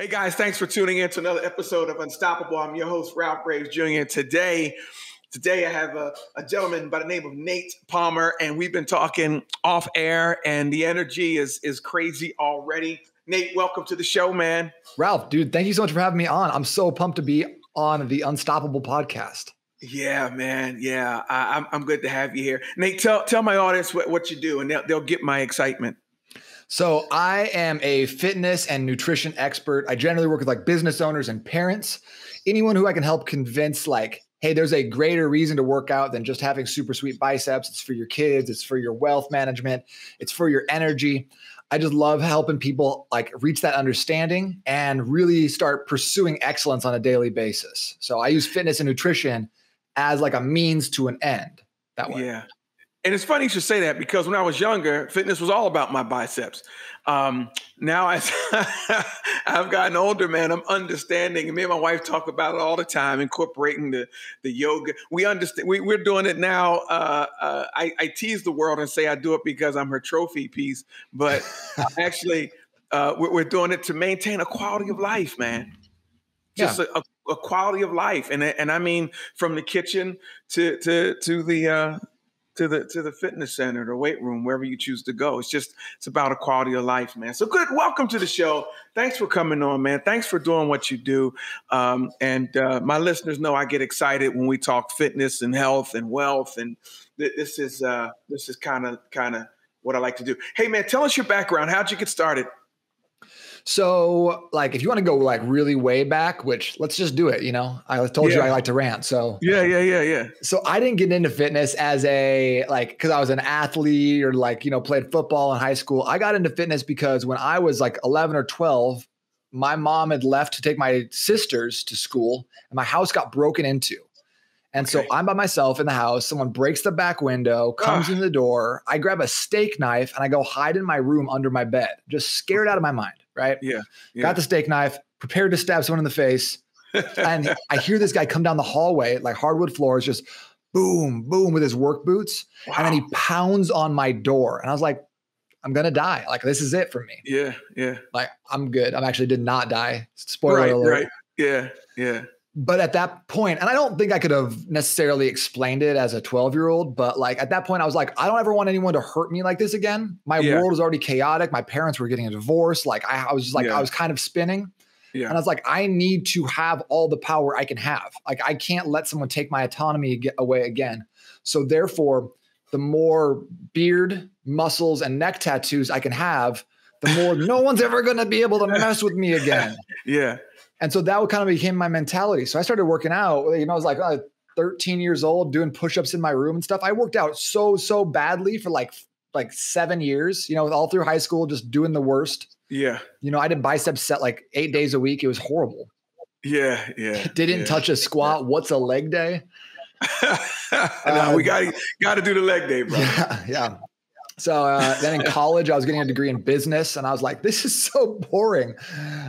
Hey guys, thanks for tuning in to another episode of Unstoppable. I'm your host, Ralph Graves Jr. Today, today I have a, a, gentleman by the name of Nate Palmer, and we've been talking off air, and the energy is is crazy already. Nate, welcome to the show, man. Ralph, dude, thank you so much for having me on. I'm so pumped to be on the Unstoppable podcast. Yeah, man. Yeah, I, am I'm, I'm good to have you here. Nate, tell tell my audience what, what you do, and they'll, they'll get my excitement. So I am a fitness and nutrition expert. I generally work with like business owners and parents, anyone who I can help convince like, hey, there's a greater reason to work out than just having super sweet biceps. It's for your kids, it's for your wealth management, it's for your energy. I just love helping people like reach that understanding and really start pursuing excellence on a daily basis. So I use fitness and nutrition as like a means to an end that way. Yeah. And it's funny you should say that because when I was younger, fitness was all about my biceps. Um, now, as I've gotten older, man, I'm understanding. And me and my wife talk about it all the time, incorporating the the yoga. We understand. We, are doing it now. Uh, uh, I, I, tease the world and say I do it because I'm her trophy piece, but actually, uh, we're, we're, doing it to maintain a quality of life, man. Just yeah. a, a, a, quality of life, and and I mean from the kitchen to to to the uh, to the to the fitness center, the weight room, wherever you choose to go. It's just it's about a quality of life, man. So good. Welcome to the show. Thanks for coming on, man. Thanks for doing what you do. Um, and uh, my listeners know I get excited when we talk fitness and health and wealth, and th- this is uh, this is kind of kind of what I like to do. Hey, man, tell us your background. How'd you get started? So, like, if you want to go like really way back, which let's just do it. You know, I told yeah. you I like to rant. So yeah, yeah, yeah, yeah. So I didn't get into fitness as a like because I was an athlete or like you know played football in high school. I got into fitness because when I was like 11 or 12, my mom had left to take my sisters to school, and my house got broken into. And okay. so I'm by myself in the house. Someone breaks the back window, comes ah. in the door. I grab a steak knife and I go hide in my room under my bed, just scared out of my mind right? Yeah, yeah. Got the steak knife, prepared to stab someone in the face. and I hear this guy come down the hallway, like hardwood floors, just boom, boom with his work boots. Wow. And then he pounds on my door. And I was like, I'm gonna die. Like this is it for me. Yeah, yeah. Like I'm good. I'm actually did not die. Spoiler right, alert. Right. Yeah, yeah but at that point, and I don't think I could have necessarily explained it as a 12 year old, but like at that point, I was like, I don't ever want anyone to hurt me like this again. My yeah. world was already chaotic. My parents were getting a divorce. Like I, I was just like, yeah. I was kind of spinning. Yeah. And I was like, I need to have all the power I can have. Like I can't let someone take my autonomy get away again. So therefore, the more beard, muscles, and neck tattoos I can have, the more no one's ever going to be able to mess with me again. Yeah. And so that kind of became my mentality. So I started working out. You know, I was like uh, 13 years old, doing push-ups in my room and stuff. I worked out so so badly for like like seven years. You know, all through high school, just doing the worst. Yeah. You know, I did biceps set like eight days a week. It was horrible. Yeah, yeah. Didn't yeah. touch a squat. What's a leg day? no, we got got to do the leg day, bro. Yeah, yeah. So uh, then in college, I was getting a degree in business, and I was like, "This is so boring.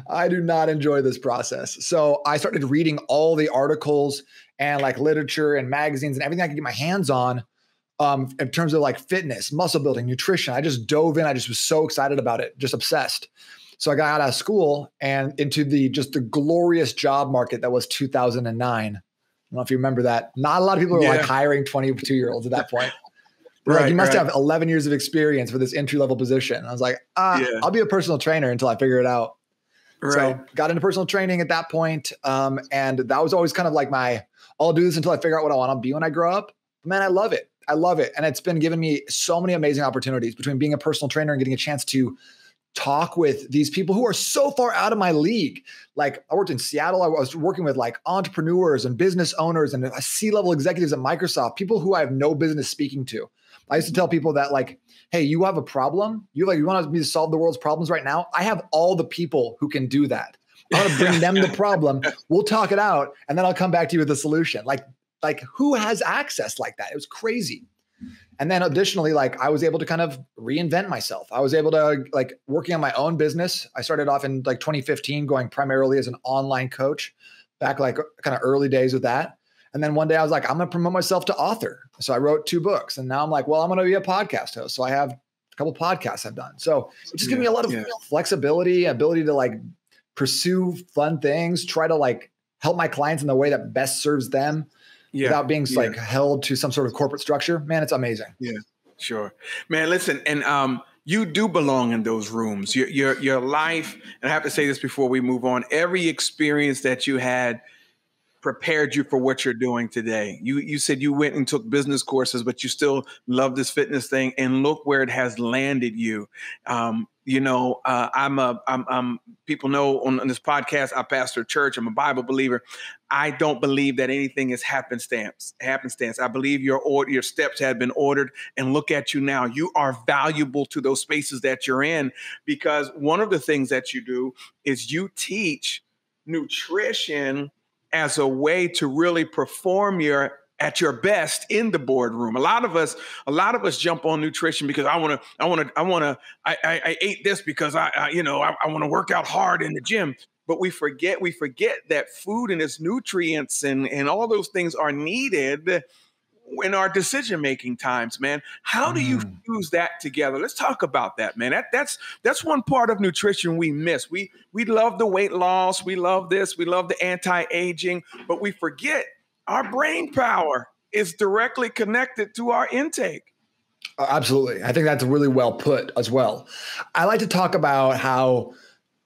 I do not enjoy this process." So I started reading all the articles and like literature and magazines and everything I could get my hands on um, in terms of like fitness, muscle building, nutrition. I just dove in. I just was so excited about it, just obsessed. So I got out of school and into the just the glorious job market that was 2009. I don't know if you remember that. Not a lot of people were yeah. like hiring 22 year olds at that point. Right, like, you must right. have 11 years of experience for this entry level position. I was like, ah, yeah. I'll be a personal trainer until I figure it out. Right. So got into personal training at that point, um, and that was always kind of like my, I'll do this until I figure out what I want to be when I grow up. Man, I love it. I love it, and it's been giving me so many amazing opportunities between being a personal trainer and getting a chance to talk with these people who are so far out of my league. Like I worked in Seattle, I was working with like entrepreneurs and business owners and C level executives at Microsoft, people who I have no business speaking to. I used to tell people that like, hey, you have a problem. You like you want me to solve the world's problems right now. I have all the people who can do that. I want to bring them the problem. We'll talk it out, and then I'll come back to you with a solution. Like, like who has access like that? It was crazy. And then additionally, like I was able to kind of reinvent myself. I was able to like working on my own business. I started off in like 2015, going primarily as an online coach, back like kind of early days with that. And then one day I was like, I'm going to promote myself to author. So I wrote two books. And now I'm like, well, I'm going to be a podcast host. So I have a couple podcasts I've done. So it just yeah, gives me a lot of yeah. flexibility, ability to like pursue fun things, try to like help my clients in the way that best serves them yeah. without being like held to some sort of corporate structure, man, it's amazing. Yeah, sure. Man, listen, and um, you do belong in those rooms. Your your your life, and I have to say this before we move on, every experience that you had prepared you for what you're doing today. You you said you went and took business courses, but you still love this fitness thing, and look where it has landed you. Um, you know, uh, I'm a I'm, I'm people know on, on, this podcast I pastor a church. I'm a Bible believer. I don't believe that anything is happenstance. Happenstance. I believe your order, your steps have been ordered, and look at you now. You are valuable to those spaces that you're in because one of the things that you do is you teach nutrition as a way to really perform your at your best in the boardroom. A lot of us, a lot of us jump on nutrition because I want to, I want to, I want to, I, I, I, ate this because I, I you know, I, I want to work out hard in the gym. But we forget, we forget that food and its nutrients and and all those things are needed in our decision making times, man. How do you mm. fuse that together? Let's talk about that, man. That that's that's one part of nutrition we miss. We we love the weight loss, we love this, we love the anti-aging, but we forget our brain power is directly connected to our intake. Absolutely. I think that's really well put as well. I like to talk about how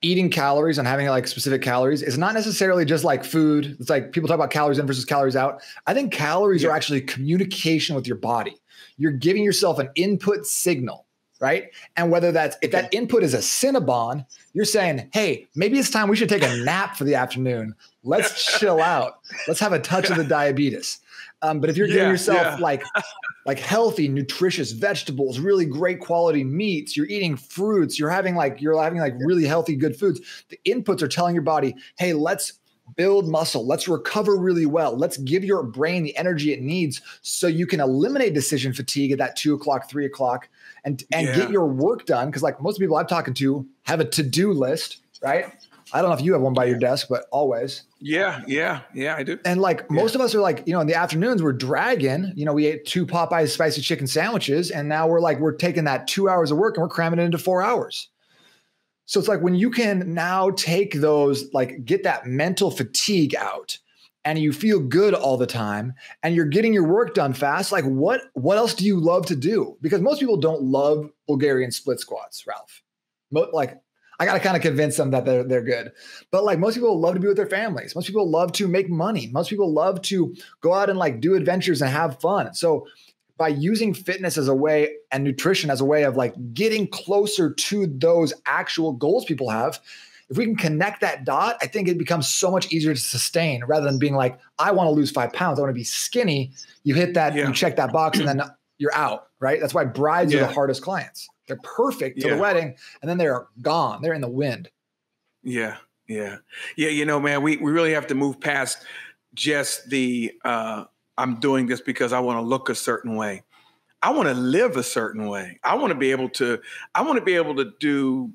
eating calories and having like specific calories is not necessarily just like food. It's like people talk about calories in versus calories out. I think calories yeah. are actually communication with your body. You're giving yourself an input signal, right? And whether that's if that input is a Cinnabon, you're saying, hey, maybe it's time we should take a nap for the afternoon. Let's chill out. Let's have a touch of the diabetes. Um, but if you're yeah, giving yourself yeah. like like healthy, nutritious vegetables, really great quality meats, you're eating fruits, you're having like you're having like really healthy, good foods. The inputs are telling your body, hey, let's build muscle. Let's recover really well. Let's give your brain the energy it needs so you can eliminate decision fatigue at that two o'clock, three o'clock, and and yeah. get your work done. Because like most people I'm talking to have a to do list, right? I don't know if you have one by your desk, but always. Yeah, yeah, yeah, I do. And like most of us are like, you know, in the afternoons we're dragging. You know, we ate two Popeyes spicy chicken sandwiches, and now we're like, we're taking that two hours of work and we're cramming it into four hours. So it's like when you can now take those, like get that mental fatigue out and you feel good all the time and you're getting your work done fast like what what else do you love to do because most people don't love bulgarian split squats ralph like I got to kind of convince them that they're they're good. But like most people love to be with their families. Most people love to make money. Most people love to go out and like do adventures and have fun. So by using fitness as a way and nutrition as a way of like getting closer to those actual goals people have, if we can connect that dot, I think it becomes so much easier to sustain rather than being like, I want to lose five pounds, I want to be skinny. You hit that, yeah. you check that box, and then you're out, right? That's why brides yeah. are the hardest clients. They're perfect for yeah. the wedding, and then they're gone. They're in the wind. Yeah, yeah, yeah. You know, man, we we really have to move past just the uh, I'm doing this because I want to look a certain way. I want to live a certain way. I want to be able to. I want to be able to do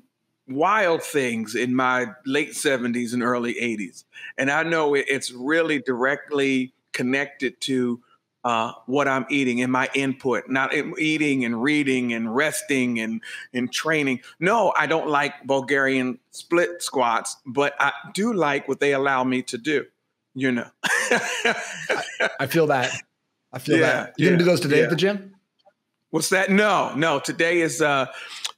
wild things in my late 70s and early 80s, and I know it's really directly connected to uh, what I'm eating and my input, not eating and reading and resting and, and training. No, I don't like Bulgarian split squats, but I do like what they allow me to do, you know. I, I, feel that. I feel yeah, that. You yeah, gonna do those today yeah. at the gym? What's that? No, no. Today is uh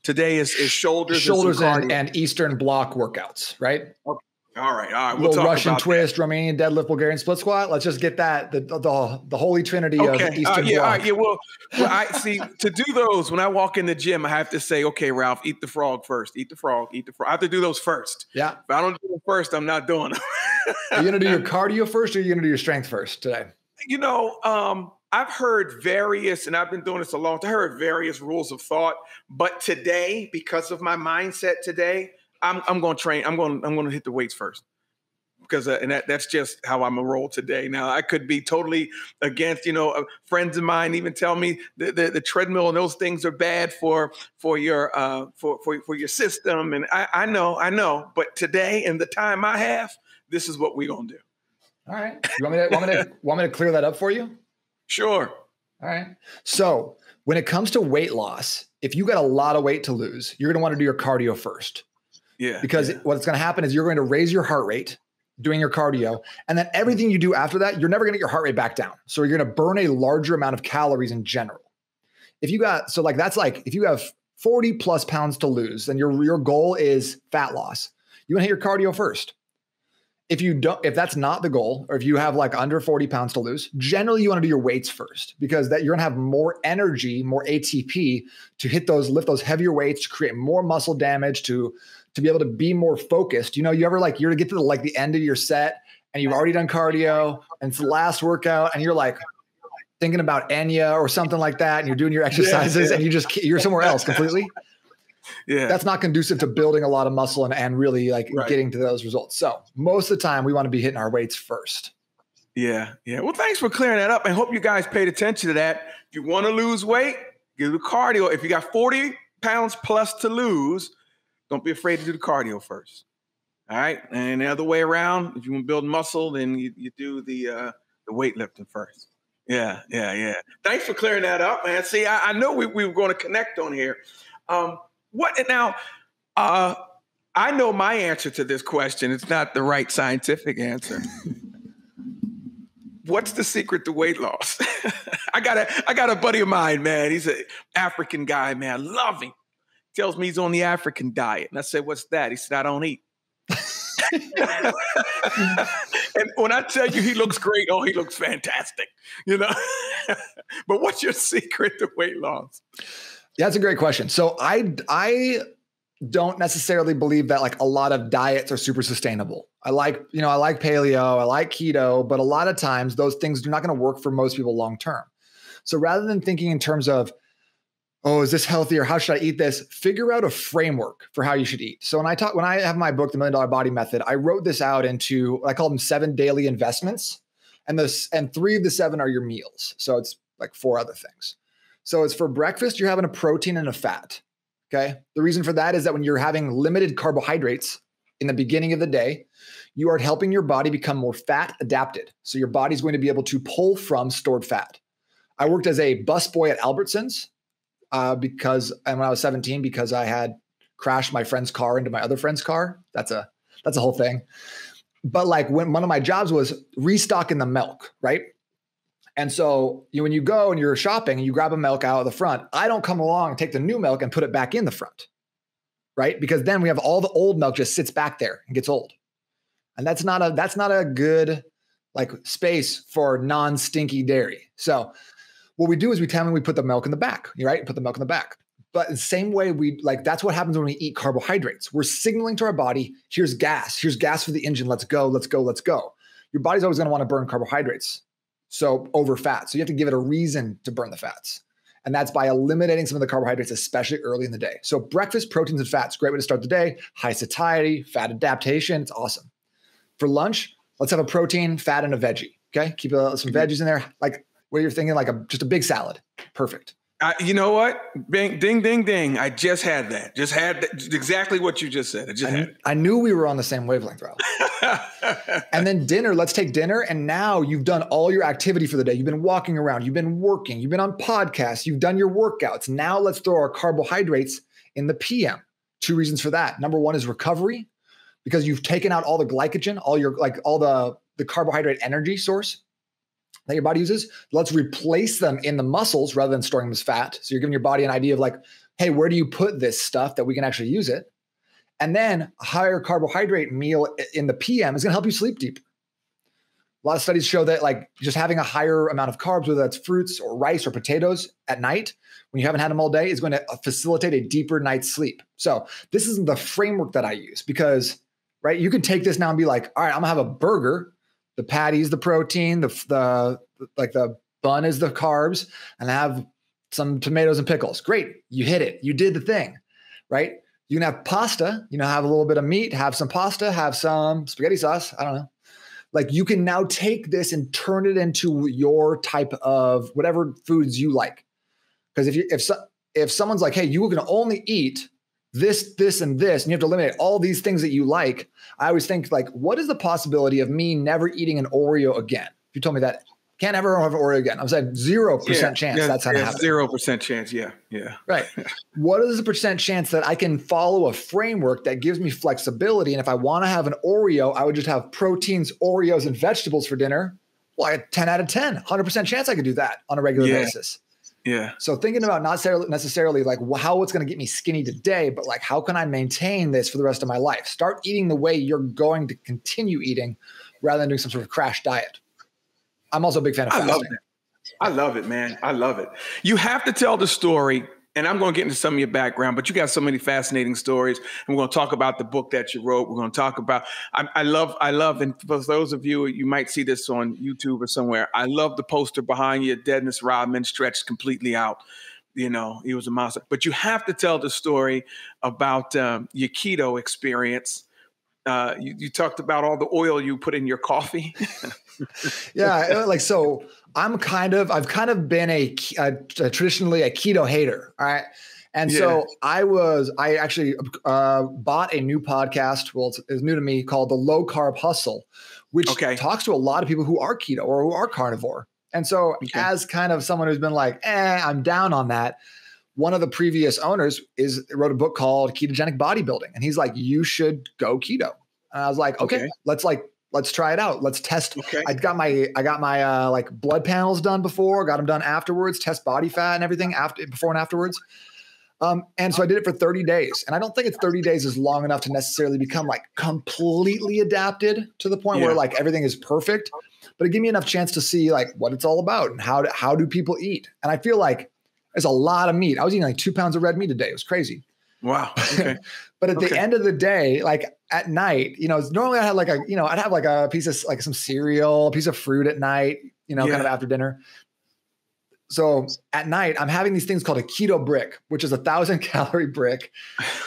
today is, is shoulders, shoulders and, and Eastern block workouts, right? Okay. All right, all right. We'll little Russian twist, that. Romanian deadlift, Bulgarian split squat. Let's just get that the the, the holy trinity okay. of Eastern uh, yeah, block. All right, yeah, well, well, I see. To do those, when I walk in the gym, I have to say, okay, Ralph, eat the frog first. Eat the frog. Eat the frog. I have to do those first. Yeah. If I don't do them first, I'm not doing them. are you gonna do your cardio first, or are you gonna do your strength first today? You know, um, I've heard various, and I've been doing this a long time. I heard various rules of thought, but today, because of my mindset today, I'm I'm going to train. I'm going I'm going to hit the weights first because uh, and that, that's just how I'm a roll today. Now I could be totally against, you know, uh, friends of mine even tell me the, the, the, treadmill and those things are bad for for your uh, for, for for your system, and I, I know, I know, but today and the time I have, this is what we're gonna do. All right, you want me to want me to want me to clear that up for you? Sure. All right. So when it comes to weight loss, if you got a lot of weight to lose, you're gonna want to do your cardio first Yeah. Because yeah. what's going to happen is you're going to raise your heart rate doing your cardio. And then everything you do after that, you're never going to get your heart rate back down. So you're going to burn a larger amount of calories in general. If you got, so like that's like, if you have 40 plus pounds to lose and your, your goal is fat loss, you want to hit your cardio first. If you don't, if that's not the goal, or if you have like under 40 pounds to lose, generally you want to do your weights first because that you're gonna have more energy, more ATP to hit those, lift those heavier weights, to create more muscle damage, to to be able to be more focused. You know, you ever like you're to get to the, like the end of your set and you've already done cardio and it's the last workout and you're like thinking about Enya or something like that, and you're doing your exercises yeah, yeah. and you just you're somewhere else completely? Yeah. That's not conducive to building a lot of muscle and, and really like right. getting to those results. So most of the time we want to be hitting our weights first. Yeah yeah. Well thanks for clearing that up. I hope you guys paid attention to that. If you want to lose weight do the cardio. If you got 40 pounds plus to lose don't be afraid to do the cardio first all right and the other way around if you want to build muscle then you, you do the uh the weightlifting first yeah yeah yeah thanks for clearing that up man see i, I know we, we were going to connect on here um what now? Uh, I know my answer to this question. It's not the right scientific answer. What's the secret to weight loss? I got a I got a buddy of mine, man. He's an African guy, man. Love him. Tells me he's on the African diet. And I said, What's that? He said, I don't eat. and when I tell you he looks great, oh, he looks fantastic. You know? but what's your secret to weight loss? That's a great question. So I I don't necessarily believe that like a lot of diets are super sustainable. I like, you know, I like paleo, I like keto, but a lot of times those things are not going to work for most people long term. So rather than thinking in terms of, oh, is this healthy or how should I eat this? Figure out a framework for how you should eat. So when I talk, when I have my book, The Million Dollar Body Method, I wrote this out into I call them seven daily investments, and this and three of the seven are your meals. So it's like four other things. So it's for breakfast, you're having a protein and a fat. Okay. The reason for that is that when you're having limited carbohydrates in the beginning of the day, you are helping your body become more fat adapted. So your body's going to be able to pull from stored fat. I worked as a busboy at Albertsons uh, because, and when I was 17, because I had crashed my friend's car into my other friend's car. That's a that's a whole thing. But like when one of my jobs was restocking the milk, right? And so you, when you go and you're shopping and you grab a milk out of the front, I don't come along and take the new milk and put it back in the front, right? Because then we have all the old milk just sits back there and gets old, and that's not a that's not a good like space for non-stinky dairy. So what we do is we tell them we put the milk in the back, right? Put the milk in the back. But the same way we like that's what happens when we eat carbohydrates. We're signaling to our body, here's gas, here's gas for the engine. Let's go, let's go, let's go. Your body's always going to want to burn carbohydrates. So over fat. So you have to give it a reason to burn the fats. And that's by eliminating some of the carbohydrates, especially early in the day. So breakfast, proteins and fats, great way to start the day. High satiety, fat adaptation, it's awesome. For lunch, let's have a protein, fat, and a veggie. Okay, keep uh, some mm-hmm. veggies in there. Like what you're thinking, like a just a big salad. Perfect. I, you know what? Bing, ding, ding, ding. I just had that. Just had that, exactly what you just said. I just I, had. I knew we were on the same wavelength, Ralph. and then dinner, let's take dinner. And now you've done all your activity for the day. You've been walking around, you've been working, you've been on podcasts, you've done your workouts. Now let's throw our carbohydrates in the PM. Two reasons for that. Number one is recovery, because you've taken out all the glycogen, all your like all the the carbohydrate energy source that your body uses. Let's replace them in the muscles rather than storing them as fat. So you're giving your body an idea of like, hey, where do you put this stuff that we can actually use it? And then a higher carbohydrate meal in the PM is going to help you sleep deep. A lot of studies show that like just having a higher amount of carbs, whether that's fruits or rice or potatoes at night, when you haven't had them all day, is going to uh, facilitate a deeper night's sleep. So this isn't the framework that I use because, right, you can take this now and be like, all right, I'm gonna have a burger the patty is the protein, the the like the bun is the carbs, and have some tomatoes and pickles. Great, you hit it. You did the thing, right? You can have pasta. You know, have a little bit of meat, have some pasta, have some spaghetti sauce. I don't know. Like you can now take this and turn it into your type of whatever foods you like. Because if you if so, if someone's like, hey, you can only eat this, this, and this, and you have to eliminate all these things that you like. I always think like, what is the possibility of me never eating an Oreo again? If you told me that, Can't ever have an Oreo again. I'm saying zero yeah, percent chance yeah, that's how yeah, Zero percent chance. Yeah, yeah. Right. what is the percent chance that I can follow a framework that gives me flexibility? And if I want to have an Oreo, I would just have proteins, Oreos, and vegetables for dinner. Well, I had 10 out of 10, 100% chance I could do that on a regular basis. Yeah. So thinking about not necessarily like how it's going to get me skinny today, but like how can I maintain this for the rest of my life? Start eating the way you're going to continue eating rather than doing some sort of crash diet. I'm also a big fan of fasting. I love it. I love it, man. I love it. You have to tell the story and I'm going to get into some of your background, but you got so many fascinating stories. And we're going to talk about the book that you wrote. We're going to talk about. I, I, love, I love, and for those of you, you might see this on YouTube or somewhere. I love the poster behind you. Dennis Rodman stretched completely out. You know, he was a monster. But you have to tell the story about um, your keto experience. Uh, you, you talked about all the oil you put in your coffee. yeah, like so I'm kind of I've kind of been a, a, a traditionally a keto hater. All right. And yeah. so I was, I actually uh, bought a new podcast. Well, it's, it's, new to me called The Low Carb Hustle, which okay. talks to a lot of people who are keto or who are carnivore. And so, okay. as kind of someone who's been like, eh, I'm down on that. One of the previous owners is wrote a book called Ketogenic Bodybuilding, and he's like, you should go keto. And I was like, okay, okay. let's like let's try it out. Let's test. Okay. I got my I got my uh, like blood panels done before, got them done afterwards, test body fat and everything after before and afterwards. Um, and so I did it for 30 days. And I don't think it's 30 days is long enough to necessarily become like completely adapted to the point yeah. where like everything is perfect. But it gave me enough chance to see like what it's all about and how do, how do people eat. And I feel like there's a lot of meat. I was eating like two pounds of red meat a day. It was crazy. Wow. Okay. but at okay. the end of the day, like at night, you know, normally I had like a, you know, I'd have like a piece of like some cereal, a piece of fruit at night, you know, yeah. kind of after dinner. So at night, I'm having these things called a keto brick, which is a thousand calorie brick.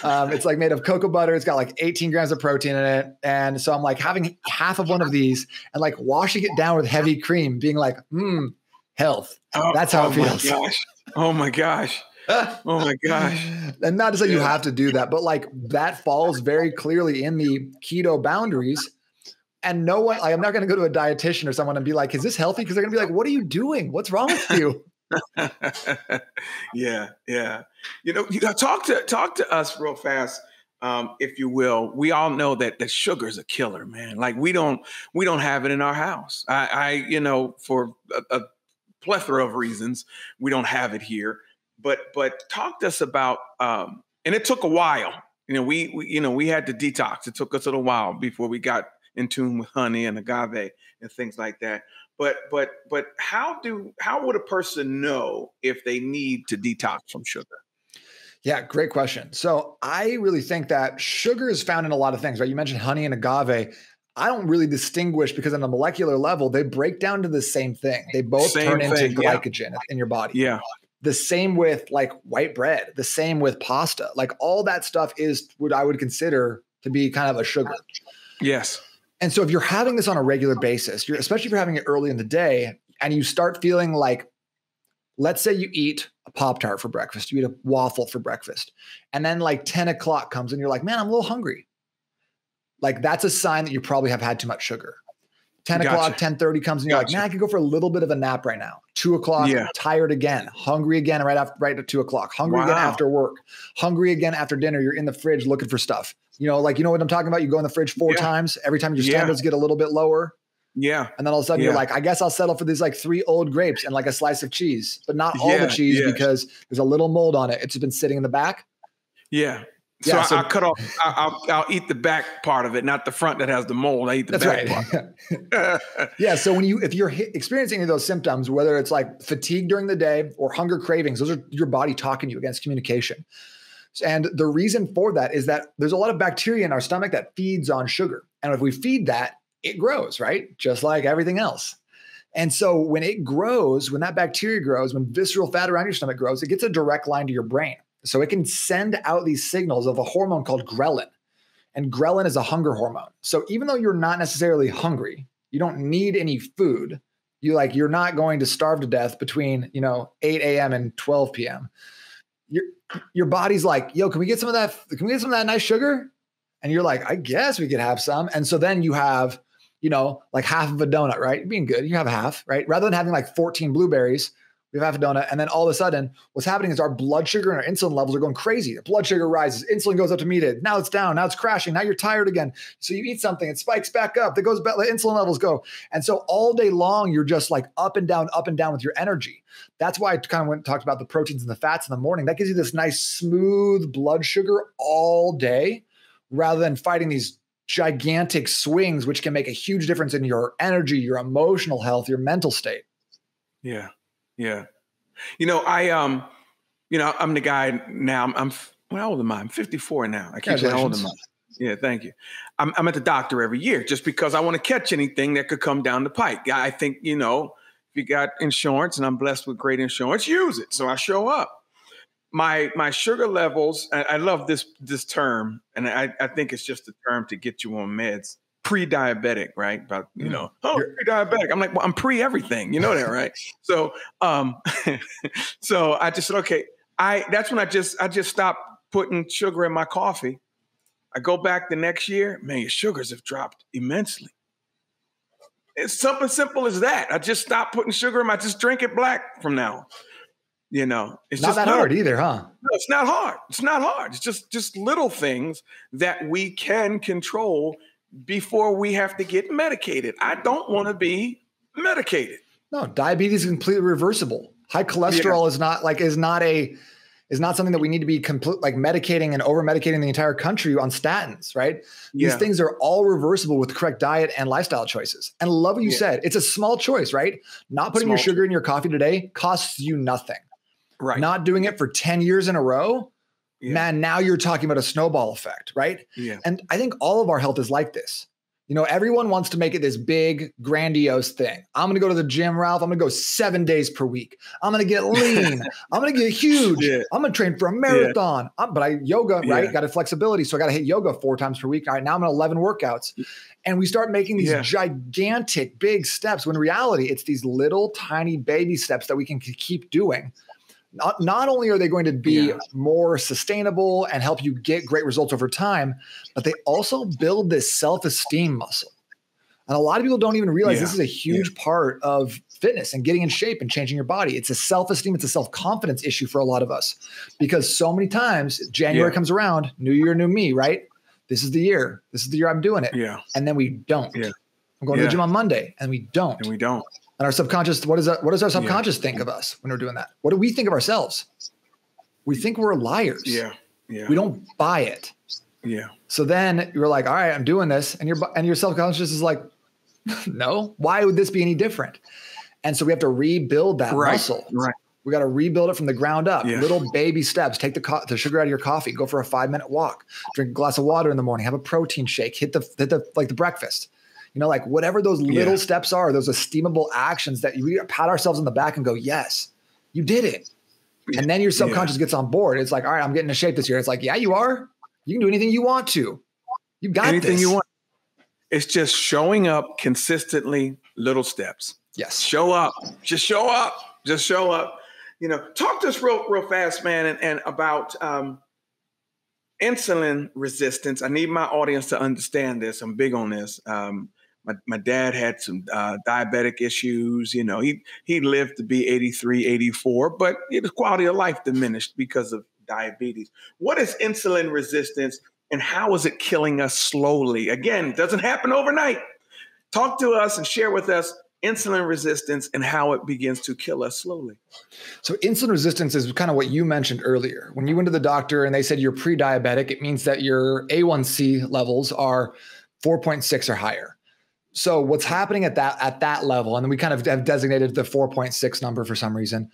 Um, it's like made of cocoa butter. It's got like 18 grams of protein in it. And so I'm like having half of one of these and like washing it down with heavy cream, being like, hmm, health. Oh, That's how oh it feels. My gosh. Oh my gosh oh my gosh. And not to say you have to do that, but like that falls very clearly in the keto boundaries. And no one, like, I'm not going to go to a dietitian or someone and be like, is this healthy? Because they're going to be like, what are you doing? What's wrong with you? yeah, yeah. You know, you talk to talk to us real fast, um, if you will. We all know that that sugar's a killer, man. Like we don't we don't have it in our house. I, I you know, for a, a plethora of reasons, we don't have it here but but talk to us about um, and it took a while. You know, we, we you know we had to detox. It took us a little while before we got in tune with honey and agave and things like that. But but but how do how would a person know if they need to detox from sugar? Yeah, great question. So I really think that sugar is found in a lot of things, right? You mentioned honey and agave. I don't really distinguish because on a molecular level, they break down to the same thing. They both same turn thing, into glycogen yeah. in your body. Yeah. The same with like white bread, the same with pasta. Like all that stuff is what I would consider to be kind of a sugar. Yes. And so if you're having this on a regular basis, you're especially if you're having it early in the day and you start feeling like let's say you eat a Pop Tart for breakfast, you eat a waffle for breakfast, and then like 10 o'clock comes and you're like, man, I'm a little hungry. Like that's a sign that you probably have had too much sugar. 10 gotcha. o'clock, 10 30 comes and you're gotcha. like, man, I could go for a little bit of a nap right now. Two o'clock, yeah. tired again, hungry again, right after right at two o'clock, hungry wow. again after work, hungry again after dinner. You're in the fridge looking for stuff. You know, like you know what I'm talking about? You go in the fridge four yeah. times. Every time your standards yeah. get a little bit lower. Yeah. And then all of a sudden you're like, I guess I'll settle for these like three old grapes and like a slice of cheese, but not all the cheese because there's a little mold on it. It's been sitting in the back. Yeah. So, yeah, so I, cut off. I, will I'll eat the back part of it, not the front that has the mold. I eat the back right. part. yeah. So when you if you're experiencing any of those symptoms, whether it's like fatigue during the day or hunger cravings, those are your body talking to you against communication. And the reason for that is that there's a lot of bacteria in our stomach that feeds on sugar, and if we feed that, it grows, right? Just like everything else. And so when it grows, when that bacteria grows, when visceral fat around your stomach grows, it gets a direct line to your brain. So it can send out these signals of a hormone called ghrelin. And ghrelin is a hunger hormone. So even though you're not necessarily hungry, you don't need any food. You like you're not going to starve to death between, you know, 8 a.m. and 12 p.m. Your your body's like, yo, can we get some of that? Can we get some of that nice sugar? And you're like, I guess we could have some. And so then you have you know, like half of a donut, right? Being good, you have half, right? Rather than having like 14 blueberries, we have half a donut. And then all of a sudden, what's happening is our blood sugar and our insulin levels are going crazy. The blood sugar rises, insulin goes up to meet it. Now it's down, now it's crashing, now you're tired again. So you eat something, it spikes back up, that goes back, the insulin levels go. And so all day long, you're just like up and down, up and down with your energy. That's why I kind of went and talked about the proteins and the fats in the morning. That gives you this nice, smooth blood sugar all day rather than fighting these gigantic swings, which can make a huge difference in your energy, your emotional health, your mental state. Yeah. Yeah. You know, I um, you know, I'm the guy now. I'm, I'm how old am I? I'm 54 now. I keep saying how old am I? Yeah, thank you. I'm, I'm at the doctor every year just because I want to catch anything that could come down the pike. I think you know, if you got insurance, and I'm blessed with great insurance, use it. So I show up. My my sugar levels. I, I love this this term, and I, I think it's just a term to get you on meds pre-diabetic, right? About you mm. know, oh, pre-diabetic. I'm like, well, I'm pre everything. You know that, right? so, um, so I just said, okay, I. That's when I just I just stopped putting sugar in my coffee. I go back the next year, man, your sugars have dropped immensely. It's something simple as that. I just stopped putting sugar in my. Just drink it black from now. You know, it's not just that hard either, huh? No, it's not hard. It's not hard. It's just just little things that we can control before we have to get medicated. I don't want to be medicated. No, diabetes is completely reversible. High cholesterol yeah. is not like is not a is not something that we need to be complete like medicating and over medicating the entire country on statins, right? These things are all reversible with correct diet and lifestyle choices. And I love what you yeah. said. It's a small choice, right? Not putting small your sugar in your coffee today costs you nothing. Right. Not doing it for 10 years in a row yeah. man, now you're talking about a snowball effect, right? Yeah. And I think all of our health is like this. You know, everyone wants to make it this big, grandiose thing. I'm going to go to the gym, Ralph. I'm going to go seven days per week. I'm going to get lean. I'm going to get huge. Yeah. I'm going to train for a marathon. Yeah. but I yoga, right? Yeah. Got a flexibility. So I got to hit yoga four times per week. All right. Now I'm at 11 workouts. And we start making these gigantic, big steps when in reality, it's these little tiny baby steps that we can keep doing not, not only are they going to be yeah. more sustainable and help you get great results over time, but they also build this self esteem muscle. And a lot of people don't even realize yeah. this is a huge yeah. part of fitness and getting in shape and changing your body. It's a self esteem, it's a self confidence issue for a lot of us because so many times January comes around, new year, new me, right? This is the year. This is the year I'm doing it. Yeah. And then we don't. Yeah. I'm going to the gym on Monday and we don't. And we don't. And our subconscious, what is that? What does our subconscious yeah. think of us when we're doing that? What do we think of ourselves? We think we're liars. Yeah. Yeah. We don't buy it. Yeah. So then you're like, all right, I'm doing this. And your and your self-conscious is like, no, why would this be any different? And so we have to rebuild that right. muscle. Right. We got to rebuild it from the ground up. Yeah. Little baby steps. Take the, co- the sugar out of your coffee. Go for a five minute walk. Drink a glass of water in the morning. Have a protein shake. Hit the hit the like the breakfast you know, like whatever those little yeah. steps are, those esteemable actions that we pat ourselves on the back and go, yes, you did it. And then your subconscious yeah. gets on board. It's like, all right, I'm getting in shape this year. It's like, yeah, you are. You can do anything you want to. You got anything this. you want. It's just showing up consistently, little steps. Yes. Show up. Just show up. Just show up. You know, talk to us real, real fast, man, and, and about um, insulin resistance. I need my audience to understand this. I'm big on this. Um, my, my dad had some uh, diabetic issues. You know, he he lived to be 83, 84, but his quality of life diminished because of diabetes. What is insulin resistance and how is it killing us slowly? Again, doesn't happen overnight. Talk to us and share with us insulin resistance and how it begins to kill us slowly. So, insulin resistance is kind of what you mentioned earlier. When you went to the doctor and they said you're pre diabetic, it means that your A1C levels are 4.6 or higher. So what's happening at that at that level, and then we kind of have designated the 4.6 number for some reason,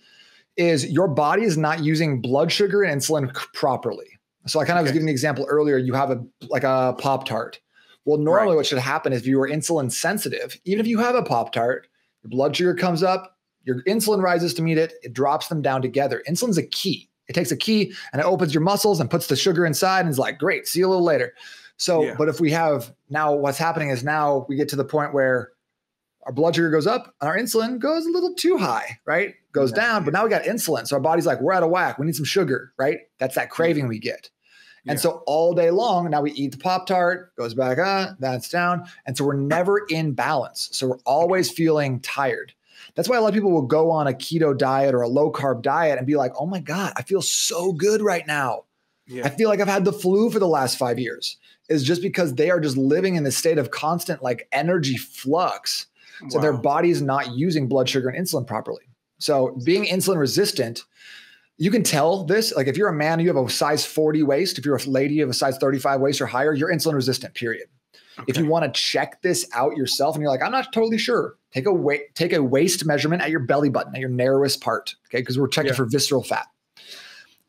is your body is not using blood sugar and insulin properly. So I kind of okay. was giving the example earlier. You have a like a pop tart. Well, normally right. what should happen is if you are insulin sensitive, even if you have a pop tart, your blood sugar comes up, your insulin rises to meet it, it drops them down together. Insulin's a key. It takes a key and it opens your muscles and puts the sugar inside and is like, great, see you a little later. So, yeah. but if we have now, what's happening is now we get to the point where our blood sugar goes up and our insulin goes a little too high, right? Goes yeah. down, but now we got insulin. So our body's like, we're out of whack. We need some sugar, right? That's that craving we get. And so all day long, now we eat the Pop Tart, goes back up, that's down. And so we're never in balance. So we're always feeling tired. That's why a lot of people will go on a keto diet or a low carb diet and be like, oh my God, I feel so good right now. Yeah. I feel like I've had the flu for the last five years. Is just because they are just living in this state of constant like energy flux. So wow. their body is not using blood sugar and insulin properly. So being insulin resistant you can tell this like if you're a man you have a size 40 waist if you're a lady you have a size 35 waist or higher you're insulin resistant period okay. if you want to check this out yourself and you're like i'm not totally sure take a weight take a waist measurement at your belly button at your narrowest part okay because we're checking yeah. for visceral fat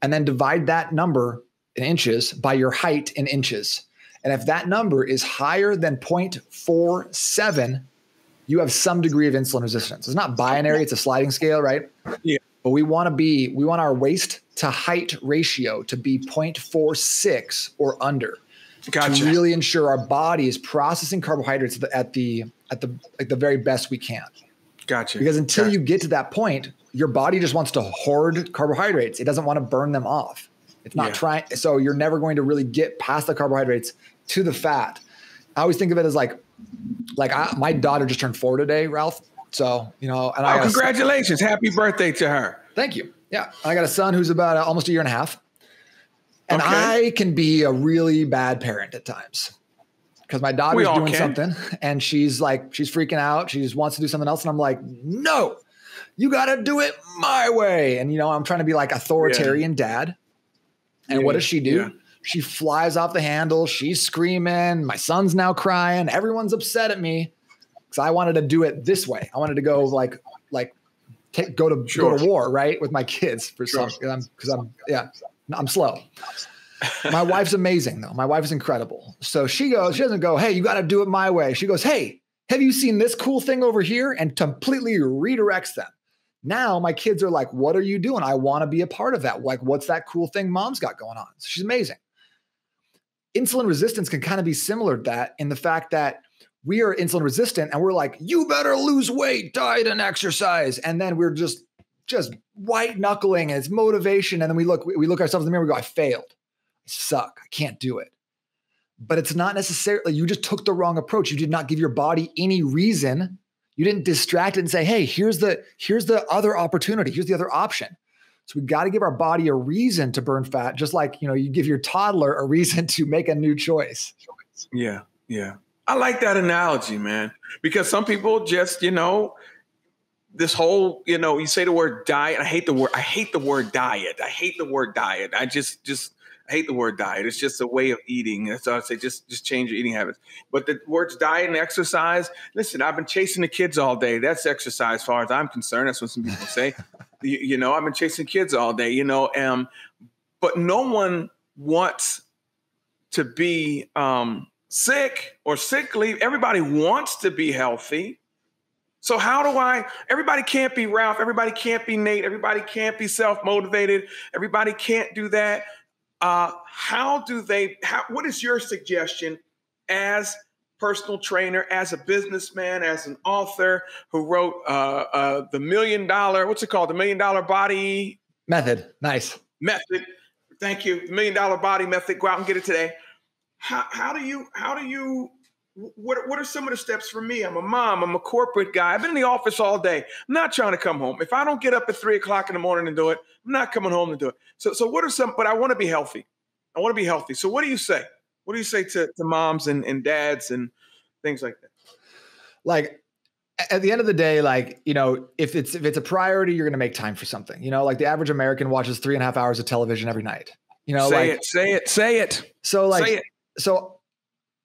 and then divide that number in inches by your height in inches and if that number is higher than 0.47 you have some degree of insulin resistance. It's not binary it's a sliding scale right? Yeah. But we want to be we want our waist to height ratio to be 0.46 or under gotcha. to really ensure our body is processing carbohydrates at the at the like the very best we can. Gotcha. Because until gotcha. you get to that point your body just wants to hoard carbohydrates. It doesn't want to burn them off. It's not yeah. trying so you're never going to really get past the carbohydrates to the fat i always think of it as like like I, my daughter just turned four today ralph so, you know, and oh, I congratulations. Son. Happy birthday to her. Thank you. Yeah. I got a son who's about uh, almost a year and a half. And okay. I can be a really bad parent at times because my daughter's doing can. something and she's like, she's freaking out. She just wants to do something else. And I'm like, no, you got to do it my way. And, you know, I'm trying to be like authoritarian yeah. dad. And yeah. what does she do? Yeah. She flies off the handle. She's screaming. My son's now crying. Everyone's upset at me because I wanted to do it this way. I wanted to go like like take, go to sure. go to war right with my kids for sure. some because I'm I'm yeah I'm slow. my wife's amazing though. My wife is incredible. So she goes, she doesn't go, hey, you got to do it my way. She goes, hey, have you seen this cool thing over here? And completely redirects them. Now my kids are like, what are you doing? I want to be a part of that. Like, what's that cool thing mom's got going on? So she's amazing. Insulin resistance can kind of be similar to that in the fact that we are insulin resistant and we're like, you better lose weight, diet, and exercise. And then we're just just white knuckling and it's motivation. And then we look, we look ourselves in the mirror, we go, I failed. I suck. I can't do it. But it's not necessarily, you just took the wrong approach. You did not give your body any reason. You didn't distract it and say, hey, here's the here's the other opportunity. Here's the other option. So we got to give our body a reason to burn fat, just like you know, you give your toddler a reason to make a new choice. Yeah, yeah. I like that analogy, man, because some people just, you know, this whole, you know, you say the word diet. I hate the word. I hate the word diet. I hate the word diet. I just, just I hate the word diet. It's just a way of eating. So I say just, just change your eating habits. But the words diet and exercise. Listen, I've been chasing the kids all day. That's exercise, as far as I'm concerned. That's what some people say. you, you, know, I've been chasing kids all day. You know, um, but no one wants to be um, sick or sick leave. Everybody wants to be healthy. So how do I? Everybody can't be Ralph. Everybody can't be Nate. Everybody can't be self-motivated. Everybody can't do that. Uh, how do they? How, what is your suggestion as personal trainer, as a businessman, as an author who wrote uh, uh, the million dollar? What's it called? The million dollar body method. Nice method. Thank you. The million dollar body method. Go out and get it today how, how do you how do you what what are some of the steps for me? I'm a mom. I'm a corporate guy. I've been in the office all day. I'm not trying to come home. If I don't get up at three o'clock in the morning and do it, I'm not coming home to do it. So so what are some? But I want to be healthy. I want to be healthy. So what do you say? What do you say to, to moms and, and dads and things like that? Like at the end of the day, like, you know, if it's if it's a priority, you're gonna make time for something. You know, like the average American watches three and a half hours of television every night. You know, say like, it, say it, say it. So like it so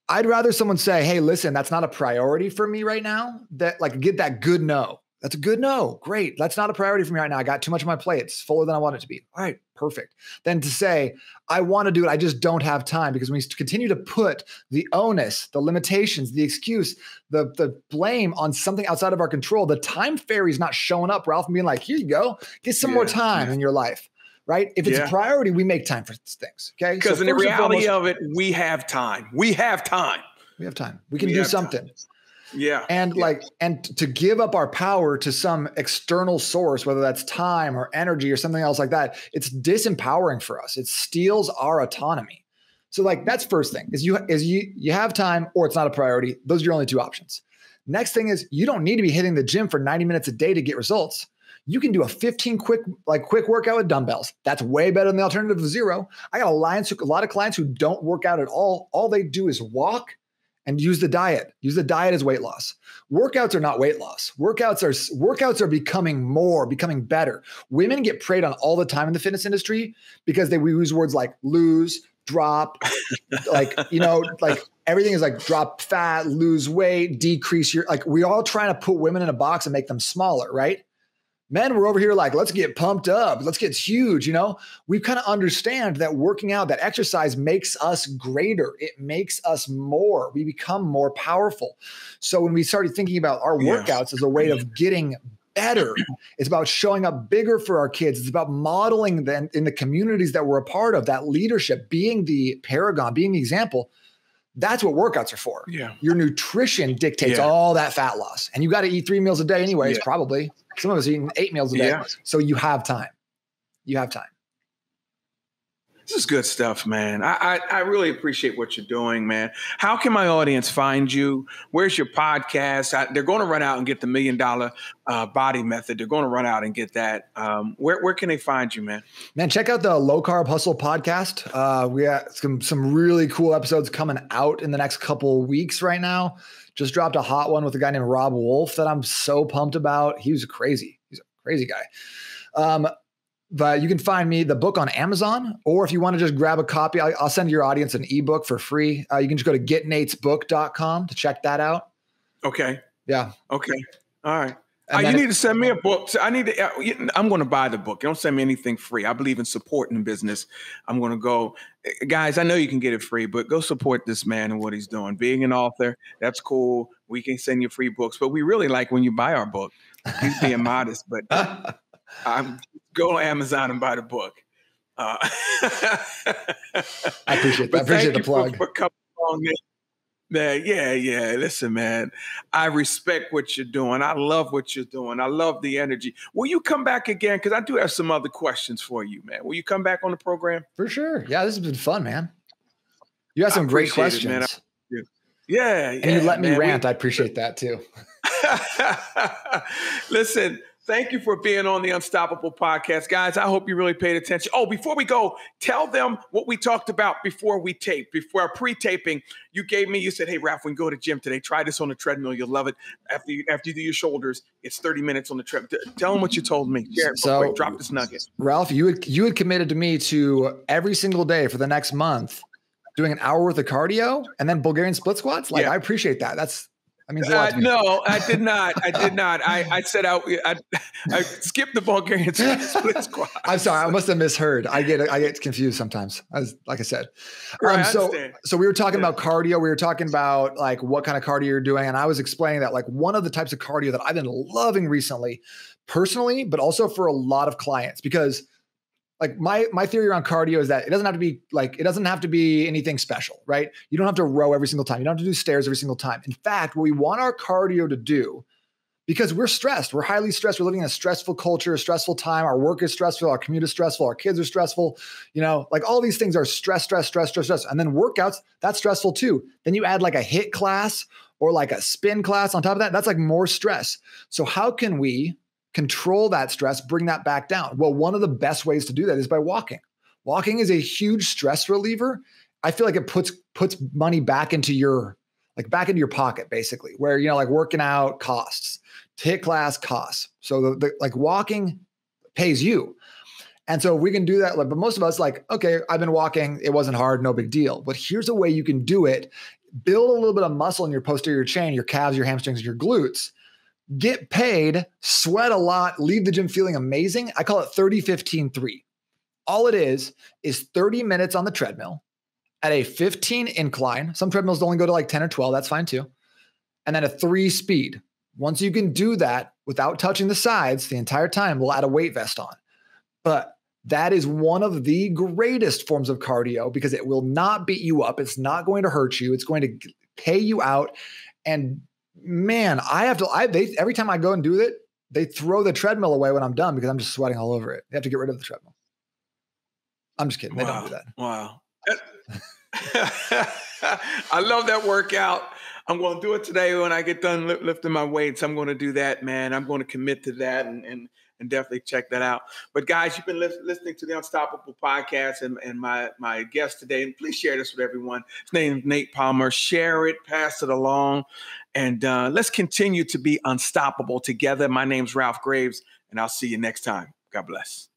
I'd rather someone say, "Hey, listen, that's not a priority for me right now." That like get that good no. That's a good no. Great. That's not a priority for me right now. I got too much on my plate. It's fuller than I want it to be. All right, perfect. Then to say, I want to do it, I just don't have time because when we continue to put the onus, the limitations, the excuse, the the blame on something outside of our control. The time fairy is not showing up, Ralph, and being like, here you go, get some yeah, more time in your life right? If it's yeah. a priority, we make time for things. Okay. Because so in the reality foremost, of it, we have time. We have time. We have time. We can we do something. Time. Yeah. And yeah. like, and to give up our power to some external source, whether that's time or energy or something else like that, it's disempowering for us. It steals our autonomy. So like that's first thing is you is you you have time or it's not a priority. Those are your only two options. Next thing is you don't need to be hitting the gym for 90 minutes a day to get results. You can do a 15 quick like quick workout with dumbbells. That's way better than the alternative of zero. I got a, a lot of clients who don't work out at all. All they do is walk and use the diet. Use the diet as weight loss. Workouts are not weight loss. Workouts are workouts are becoming more, becoming better. Women get preyed on all the time in the fitness industry because they we use words like lose, drop, like you know, like everything is like drop fat, lose weight, decrease your like we're all trying to put women in a box and make them smaller, right? Men, we're over here like, let's get pumped up, let's get huge. You know, we kind of understand that working out, that exercise makes us greater, it makes us more, we become more powerful. So when we started thinking about our workouts yeah. as a way of getting better. It's about showing up bigger for our kids. It's about modeling them in the communities that we're a part of, that leadership, being the paragon, being the example. That's what workouts are for. Yeah. Your nutrition dictates yeah. all that fat loss. And you got to eat three meals a day, anyways, yeah. probably. Some of us eating eight meals a day. Yeah. So you have time. You have time. This is good stuff, man. I, I, I really appreciate what you're doing, man. How can my audience find you? Where's your podcast? I, they're going to run out and get the million dollar uh, body method. They're going to run out and get that. Um, where where can they find you, man? Man, check out the Low Carb Hustle podcast. Uh, we got some some really cool episodes coming out in the next couple weeks. Right now, just dropped a hot one with a guy named Robb Wolf that I'm so pumped about. He was crazy. He's a crazy guy. Um, but you can find me the book on Amazon, or if you want to just grab a copy, I'll, I'll send your audience an ebook for free. Uh, you can just go to getnatesbook.com to check that out. Okay. Yeah. Okay. All right. Uh, you need to send me a book. I need to. Uh, I'm going to buy the book. don't send me anything free. I believe in supporting the business. I'm going to go, eh, guys. I know you can get it free, but go support this man and what he's doing. Being an author, that's cool. We can send you free books, but we really like when you buy our book. He's being modest, but I'm go on Amazon and buy the book. Uh, I appreciate that. I appreciate the plug. For, for coming on Man, yeah, yeah. Listen, man, I respect what you're doing. I love what you're doing. I love the energy. Will you come back again? Because I do have some other questions for you, man. Will you come back on the program? For sure. Yeah, this has been fun, man. You have some great questions. It, man. I, yeah, and you let me man. rant. We, I appreciate that too. Listen, Thank you for being on the Unstoppable podcast, guys. I hope you really paid attention. Oh, before we go, tell them what we talked about before we tape, before our pre-taping. You gave me, you said, "Hey, Ralph, when you go to gym today, try this on the treadmill. You'll love it. After you after you do your shoulders, it's 30 minutes on the treadmill." Tell them what you told me. Share so, quick. drop this nugget. Ralph, you had you had committed to me to every single day for the next month doing an hour worth of cardio and then Bulgarian split squats. Like, yeah. I appreciate that. That's I mean, uh, no, I did not. I did not. I, I said I, I, I skipped the Bulgarian split squat. I'm sorry. I must have misheard. I get I get confused sometimes. As like I said. Right, um, so so we were talking yeah. about cardio. We were talking about like what kind of cardio you're doing, and I was explaining that like one of the types of cardio that I've been loving recently, personally, but also for a lot of clients because like my my theory around cardio is that it doesn't have to be like it doesn't have to be anything special, right? You don't have to row every single time. You don't have to do stairs every single time. In fact, what we want our cardio to do because we're stressed, we're highly stressed, we're living in a stressful culture, a stressful time, our work is stressful, our commute is stressful, our kids are stressful, you know, like all these things are stress, stress, stress, stress, stress. And then workouts, that's stressful too. Then you add like a HIIT class or like a spin class on top of that, that's like more stress. So how can we control that stress, bring that back down. Well, one of the best ways to do that is by walking. Walking is a huge stress reliever. I feel like it puts puts money back into your like back into your pocket basically, where you know like working out costs, HIIT class costs. So the, the like walking pays you. And so we can do that. Like, but most of us like, okay, I've been walking. It wasn't hard, no big deal. But here's a way you can do it. Build a little bit of muscle in your posterior chain, your calves, your hamstrings, your glutes get paid, sweat a lot, leave the gym feeling amazing. I call it 30 15 3. All it is is 30 minutes on the treadmill at a 15 incline. Some treadmills only go to like 10 or 12, that's fine too. And then a three speed. Once you can do that without touching the sides the entire time, we'll add a weight vest on. But that is one of the greatest forms of cardio because it will not beat you up. It's not going to hurt you. It's going to pay you out. And man, I have to. I they every time I go and do it, they throw the treadmill away when I'm done because I'm just sweating all over it. They have to get rid of the treadmill. I'm just kidding. They wow. don't do that. Wow. I love that workout. I'm going to do it today when I get done lifting my weights. I'm going to do that, man. I'm going to commit to that and, and, and definitely check that out. But guys, you've been li- listening to the Unstoppable podcast and, and my, my guest today. And please share this with everyone. His name is Nate Palmer. Share it, pass it along, and uh, let's continue to be unstoppable together. My name's Ralph Graves, and I'll see you next time. God bless.